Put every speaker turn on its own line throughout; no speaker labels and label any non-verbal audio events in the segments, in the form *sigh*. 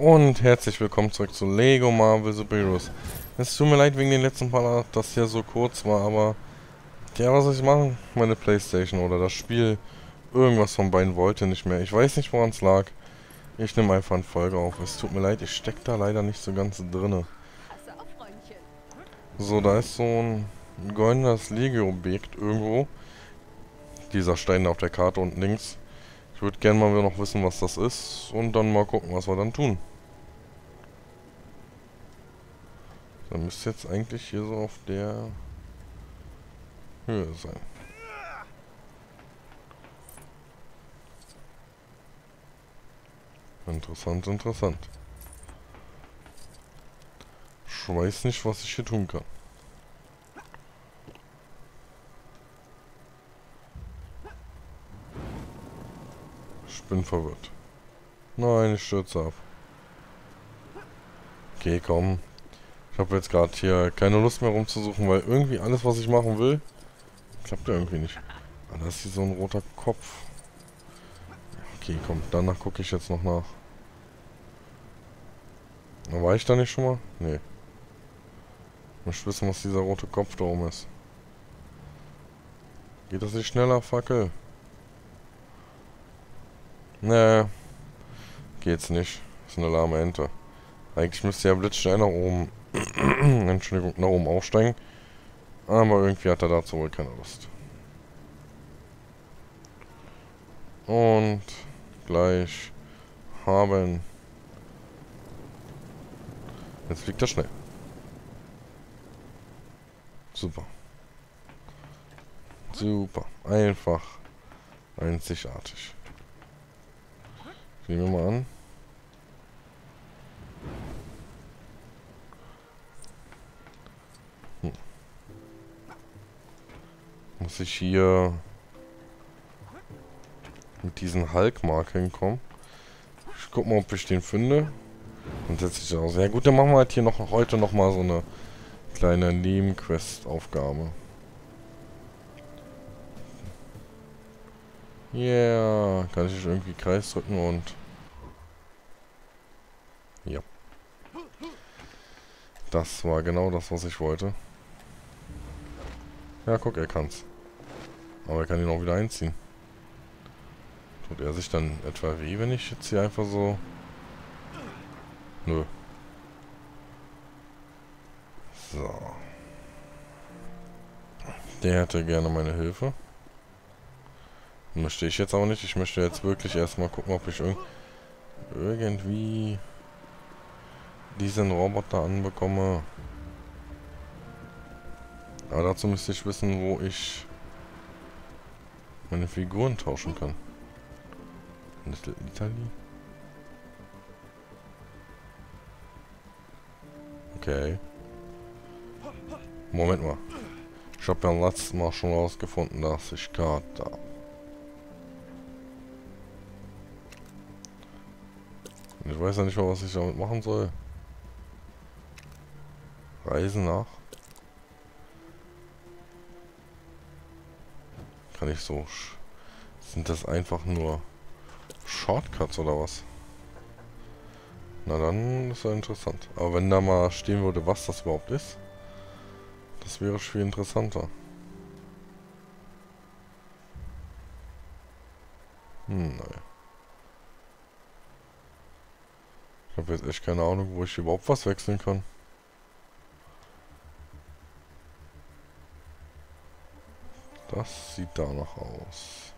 Und herzlich willkommen zurück zu Lego Marvel Super. Es tut mir leid wegen den letzten Part, dass hier so kurz war, aber... Ja, was soll ich machen? Meine Playstation oder das Spiel. Irgendwas von beiden wollte nicht mehr. Ich weiß nicht, woran es lag. Ich nehme einfach eine Folge auf. Es tut mir leid, ich stecke da leider nicht so ganz drinne. So, da ist so ein goldenes Lego-Objekt irgendwo. Dieser Stein auf der Karte unten links. Ich würde gerne mal noch wissen, was das ist und dann mal gucken, was wir dann tun. Dann müsste jetzt eigentlich hier so auf der Höhe sein. Interessant, interessant. Ich weiß nicht, was ich hier tun kann. bin verwirrt. Nein, ich stürze ab. Okay, komm. Ich habe jetzt gerade hier keine Lust mehr rumzusuchen, weil irgendwie alles, was ich machen will, klappt ja irgendwie nicht. Ah, da ist hier so ein roter Kopf. Okay, komm, danach gucke ich jetzt noch nach. War ich da nicht schon mal? Nee. Ich möchte wissen, was dieser rote Kopf da oben ist. Geht das nicht schneller, Fackel? Nee. Geht's nicht. Das ist eine lahme Ente. Eigentlich müsste ja Blitzstein nach oben. *clears throat* Entschuldigung, nach oben aufsteigen. Aber irgendwie hat er dazu wohl keine Lust. Und gleich haben. Jetzt fliegt er schnell. Super. Super. Einfach. Einzigartig. Nehmen wir mal an. Muss ich hier mit diesen Hulk-Marke hinkommen. Ich guck mal, ob ich den finde. Und setze ich aus. Ja gut, dann machen wir halt hier noch heute noch mal so eine kleine Nebenquest-Aufgabe. Ja, yeah. kann ich irgendwie Kreis drücken und ja. Das war genau das, was ich wollte. Ja, guck, er kann's. Aber er kann ihn auch wieder einziehen. Tut er sich dann etwa weh, wenn ich jetzt hier einfach so... Nö. So. Der hätte gerne meine Hilfe. Möchte ich jetzt aber nicht. Ich möchte jetzt wirklich erstmal gucken, ob ich irgendwie diesen Roboter anbekomme. Aber dazu müsste ich wissen, wo ich meine Figuren tauschen kann. Little Italy? Okay. Moment mal. Ich habe ja letztes Mal schon rausgefunden, dass ich gerade da. Ich weiß ja nicht mal, was ich damit machen soll. Reisen nach. Ich so... Sind das einfach nur Shortcuts oder was? Na dann ist ja interessant. Aber wenn da mal stehen würde, was das überhaupt ist, das wäre viel interessanter. Hm, naja. Ich habe jetzt echt keine Ahnung, wo ich überhaupt was wechseln kann. Das sieht danach aus.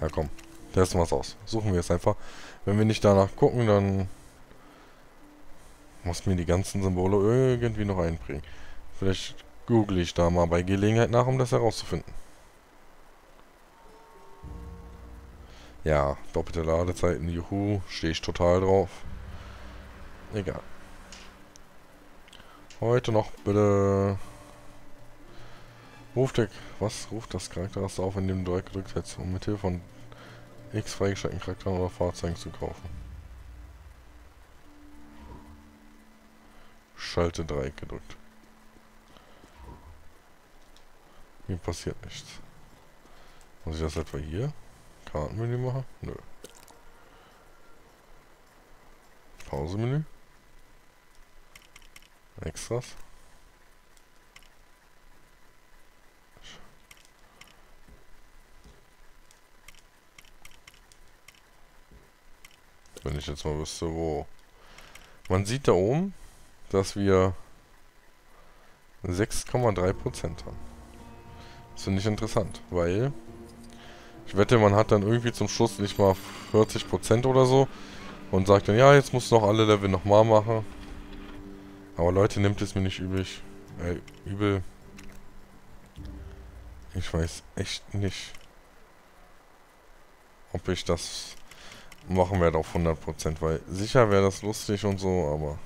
Ja komm, testen wir es aus. Suchen wir es einfach. Wenn wir nicht danach gucken, dann muss mir die ganzen Symbole irgendwie noch einbringen. Vielleicht google ich da mal bei Gelegenheit nach, um das herauszufinden. Ja, doppelte Ladezeiten, juhu, stehe ich total drauf. Egal. Heute noch bitte... Ruft der... Was ruft das Charakterraster auf, indem du direkt gedrückt hättest, um mit Hilfe von X freigeschalteten Charakteren oder Fahrzeugen zu kaufen? Schalte Dreieck gedrückt. Hier passiert nichts. Muss ich das etwa hier? Kartenmenü machen? Nö. Pausemenü? Extras? Wenn ich jetzt mal wüsste, wo. Man sieht da oben, dass wir 6,3% haben. Das finde ich interessant, weil ich wette, man hat dann irgendwie zum Schluss nicht mal 40% oder so und sagt dann, ja, jetzt musst du noch alle Level nochmal machen. Aber Leute, nimmt es mir nicht üblich. Äh, übel. Ich weiß echt nicht, ob ich das machen werde auf 100%, weil sicher wäre das lustig und so, aber...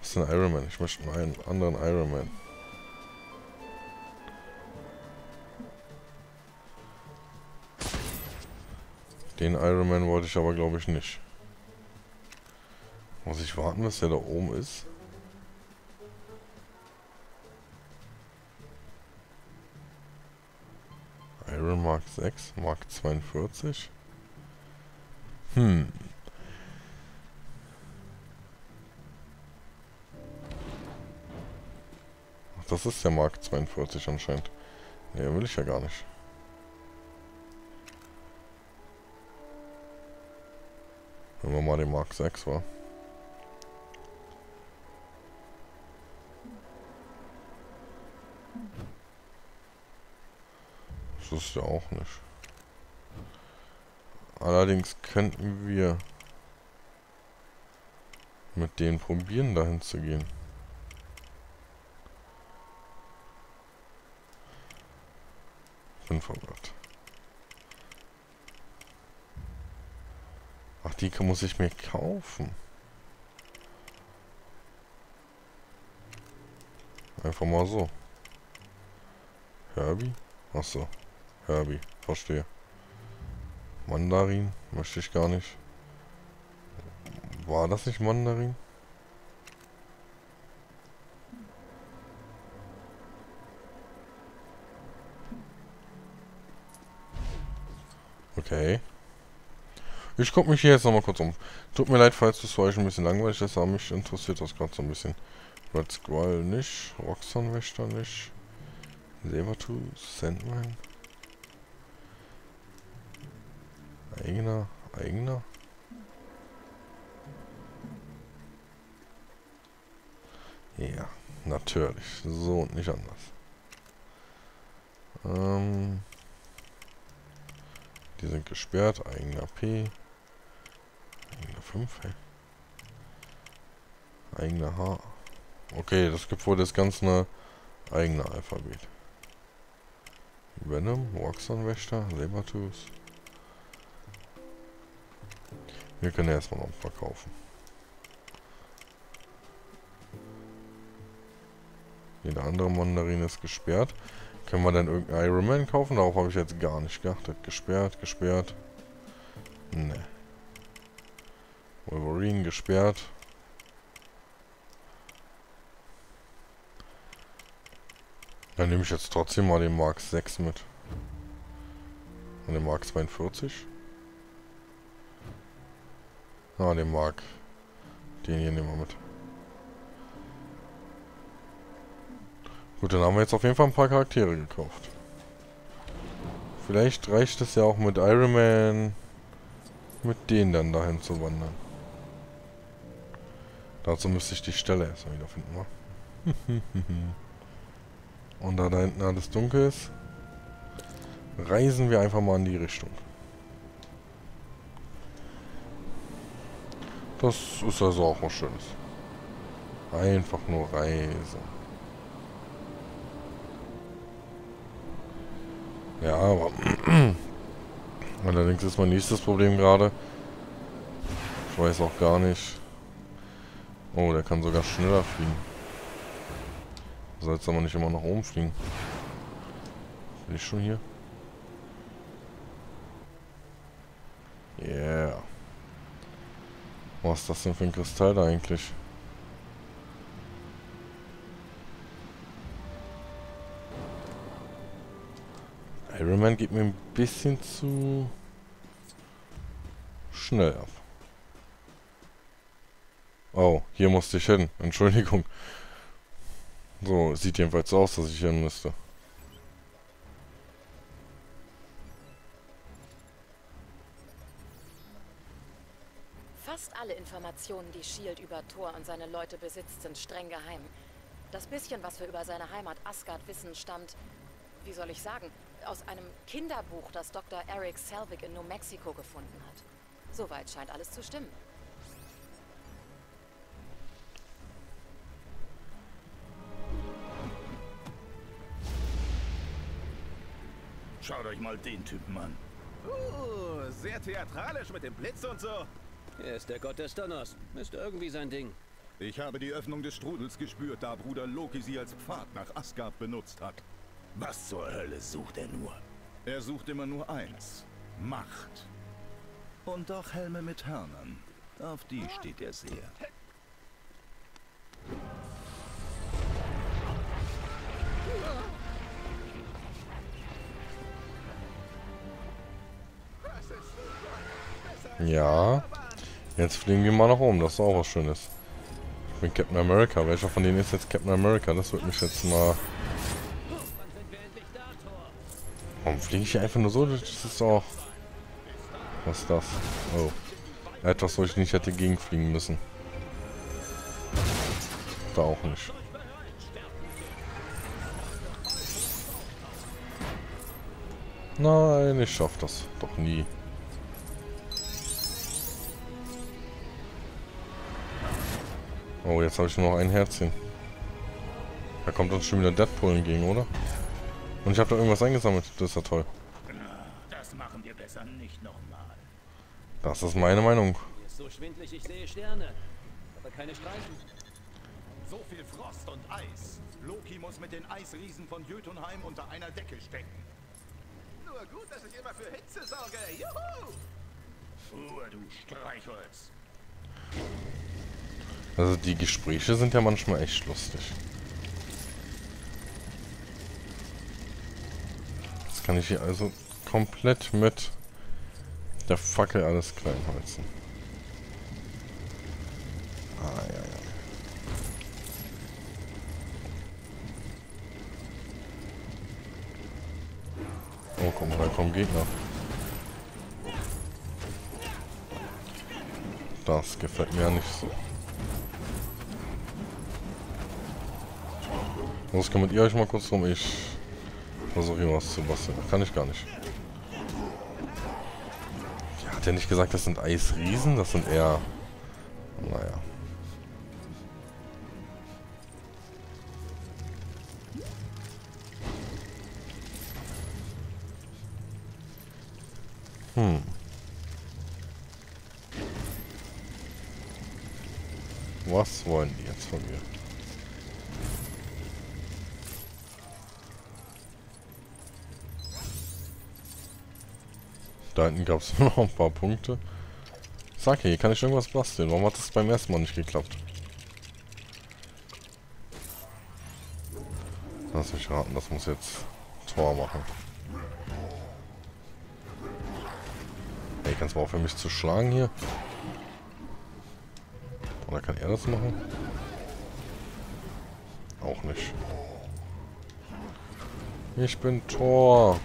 Was ist ein Iron Man? Ich möchte einen anderen Iron Man. Den Iron Man wollte ich aber glaube ich nicht. Muss ich warten, bis der da oben ist? Iron Mark 6, Mark 42. Hm. Ach, das ist der Mark 42 anscheinend. Ne, will ich ja gar nicht. Wenn wir mal den Mark 6 war. Ja auch nicht. Allerdings könnten wir mit denen probieren, dahin zu gehen. Bin verwirrt. Ach, die muss ich mir kaufen. Einfach mal so. Herbie? Achso. Herbie. Verstehe. Mandarin? Möchte ich gar nicht. War das nicht Mandarin? Okay. Ich gucke mich hier jetzt nochmal kurz um. Tut mir leid, falls das für euch ein bisschen langweilig ist, aber mich interessiert das gerade so ein bisschen. Red Squall nicht, Roxanne Wächter nicht, Sabertooth, Sandman. Eigener, eigener. Ja, natürlich. So und nicht anders. Ähm, die sind gesperrt. Eigener P. Eigener 5, hey. Eigener H. Okay, das gibt wohl das ganze eigene Alphabet. Venom, Waxon-Wächter, Sabertooth. Wir können erstmal noch verkaufen. Jeder andere Mandarin ist gesperrt. Können wir dann irgendeinen Iron Man kaufen? Darauf habe ich jetzt gar nicht geachtet. Gesperrt, gesperrt. Ne. Wolverine gesperrt. Dann nehme ich jetzt trotzdem mal den Mark 6 mit. Und den Mark 42. Ah, den Mark. Den hier nehmen wir mit. Gut, dann haben wir jetzt auf jeden Fall ein paar Charaktere gekauft. Vielleicht reicht es ja auch mit Iron Man mit denen dann dahin zu wandern. Dazu müsste ich die Stelle erstmal wieder finden, wa? *laughs* Und da da hinten alles dunkel ist, reisen wir einfach mal in die Richtung. Das ist also auch was Schönes. Einfach nur reisen. Ja, aber... *clears throat* Allerdings ist mein nächstes Problem gerade. Ich weiß auch gar nicht. Oh, der kann sogar schneller fliegen. Soll jetzt aber nicht immer nach oben fliegen. Bin ich schon hier? Yeah. Was ist das denn für ein Kristall da eigentlich? Iron Man geht mir ein bisschen zu schnell ab. Oh, hier musste ich hin. Entschuldigung. So, sieht jedenfalls so aus, dass ich hin müsste.
Informationen, die Shield über Thor und seine Leute besitzt, sind streng geheim. Das bisschen, was wir über seine Heimat Asgard wissen, stammt, wie soll ich sagen, aus einem Kinderbuch, das Dr. Eric Selvig in New Mexico gefunden hat. Soweit scheint alles zu stimmen.
Schaut euch mal den Typen an.
Uh, sehr theatralisch mit dem Blitz und so.
Er ist der Gott des Donners. Ist irgendwie sein Ding.
Ich habe die Öffnung des Strudels gespürt, da Bruder Loki sie als Pfad nach Asgard benutzt hat.
Was zur Hölle sucht er nur?
Er sucht immer nur eins. Macht. Und auch Helme mit Hörnern. Auf die steht er sehr.
Ja. Jetzt fliegen wir mal nach oben. Das ist auch was Schönes. Ich bin Captain America. Welcher von denen ist jetzt Captain America? Das würde mich jetzt mal... Warum fliege ich hier einfach nur so? Das ist doch... Was ist das? Oh. Etwas, wo ich nicht hätte gegenfliegen müssen. Da auch nicht. Nein, ich schaff das doch nie. Oh, jetzt habe ich nur noch ein Herzchen. Da kommt uns schon wieder Deadpool entgegen, oder? Und ich habe da irgendwas eingesammelt. Das ist ja toll.
Das machen wir besser nicht nochmal.
Das ist meine Meinung.
Ist so schwindlig, ich sehe Sterne. Aber keine Streifen.
So viel Frost und Eis. Loki muss mit den Eisriesen von Jötunheim unter einer Decke stecken. Nur gut, dass ich immer für Hitze sorge. Juhu!
Fuhr, du Streichholz.
Also die Gespräche sind ja manchmal echt lustig. Jetzt kann ich hier also komplett mit der Fackel alles kleinholzen. Ah, ja, ja. Oh, mal, da kommen Gegner. Das gefällt mir ja nicht so. Sonst kümmert ihr euch mal kurz drum. Ich versuche hier was zu basteln. Kann ich gar nicht. Ja, hat er nicht gesagt, das sind Eisriesen? Das sind eher... Naja. Hm. Was wollen die jetzt von mir? Da hinten gab es *laughs* noch ein paar Punkte. Sag hier kann ich irgendwas basteln. Warum hat das beim ersten Mal nicht geklappt? Lass mich raten, das muss jetzt Tor machen. Ey, kannst du mal aufhören, mich zu schlagen hier? Oder kann er das machen? Auch nicht. Ich bin Tor.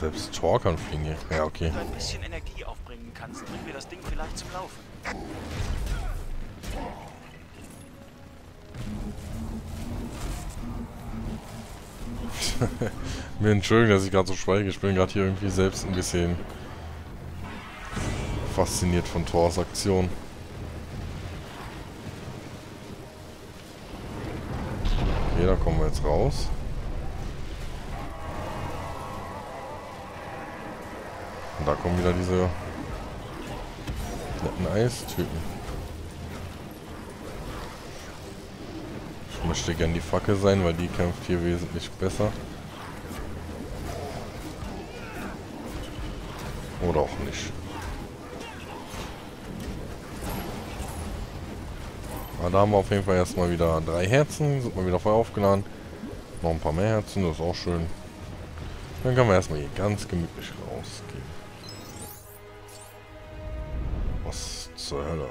Selbst Tor kann fliegen hier. Ja, okay.
Wenn du ein bisschen Energie aufbringen kannst, bringen wir das Ding vielleicht zum Laufen. *laughs*
Mir entschuldigen, dass ich gerade so schweige. Ich bin gerade hier irgendwie selbst ein bisschen fasziniert von Thors Aktion. Okay, da kommen wir jetzt raus. Da kommen wieder diese netten Eistypen. Ich möchte gern die Fackel sein, weil die kämpft hier wesentlich besser. Oder auch nicht. Aber da haben wir auf jeden Fall erstmal wieder drei Herzen. Sind wir wieder voll aufgeladen. Noch ein paar mehr Herzen, das ist auch schön. Dann können wir erstmal hier ganz gemütlich rausgehen. Zur Hölle?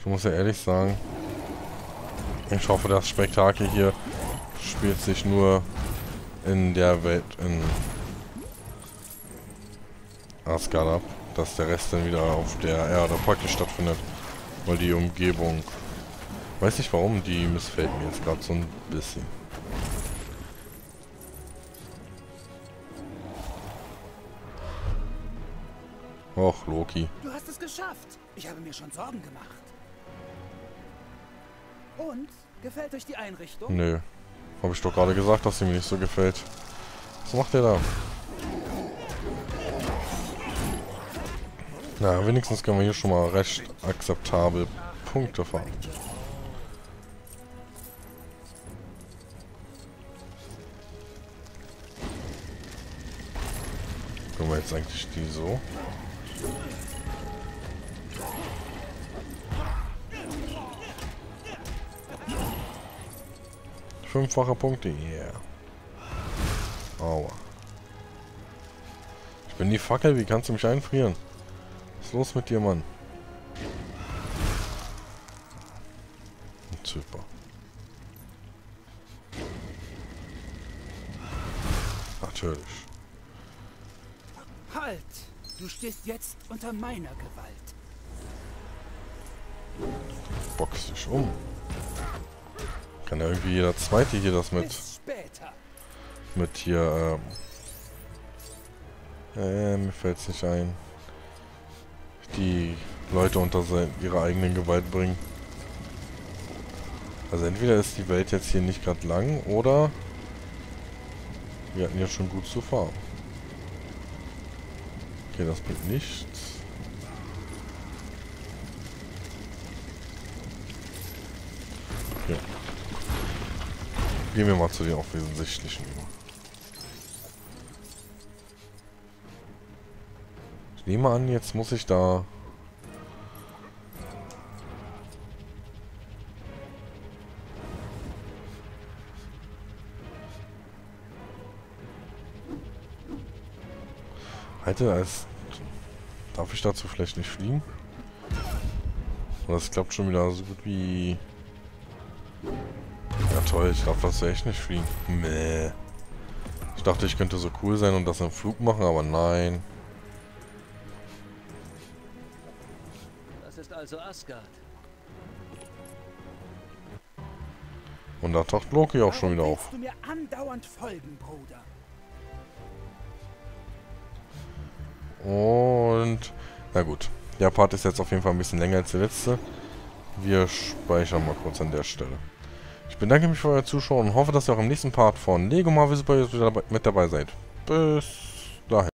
Ich muss ja ehrlich sagen, ich hoffe, das Spektakel hier spielt sich nur in der Welt in Asgard ab, dass der Rest dann wieder auf der Erde praktisch stattfindet, weil die Umgebung, weiß nicht warum, die missfällt mir jetzt gerade so ein bisschen. Och, Loki.
Du hast es geschafft. Ich habe mir schon Sorgen gemacht. Und? Gefällt euch die Einrichtung?
Nö. Habe ich doch gerade gesagt, dass sie mir nicht so gefällt. Was macht der da? Na, wenigstens können wir hier schon mal recht akzeptabel Punkte fahren. Können wir jetzt eigentlich die so? Fünffache Punkte, yeah. Aua. Ich bin die Fackel, wie kannst du mich einfrieren? Was ist los mit dir, Mann?
Du stehst jetzt unter meiner Gewalt.
Box dich um. Kann ja irgendwie jeder Zweite hier das mit, mit hier, ähm... Äh, mir fällt's nicht ein. Die Leute unter sein, ihre eigenen Gewalt bringen. Also entweder ist die Welt jetzt hier nicht gerade lang, oder wir hatten ja schon gut zu fahren. Okay, das bringt nichts. Okay. Gehen wir mal zu den offensichtlichen über. Ich nehme an, jetzt muss ich da... Halte als... Darf ich dazu vielleicht nicht fliegen? Das klappt schon wieder so gut wie... Ja toll, ich darf das echt nicht fliegen. Meh. Ich dachte, ich könnte so cool sein und das im Flug machen, aber nein.
Das ist also Asgard.
Und da taucht Loki auch schon wieder auf.
du mir andauernd folgen, Bruder?
Und... Na gut. Der Part ist jetzt auf jeden Fall ein bisschen länger als der letzte. Wir speichern mal kurz an der Stelle. Ich bedanke mich für euer Zuschauen und hoffe, dass ihr auch im nächsten Part von Lego Marvel Super wieder mit dabei seid. Bis dahin.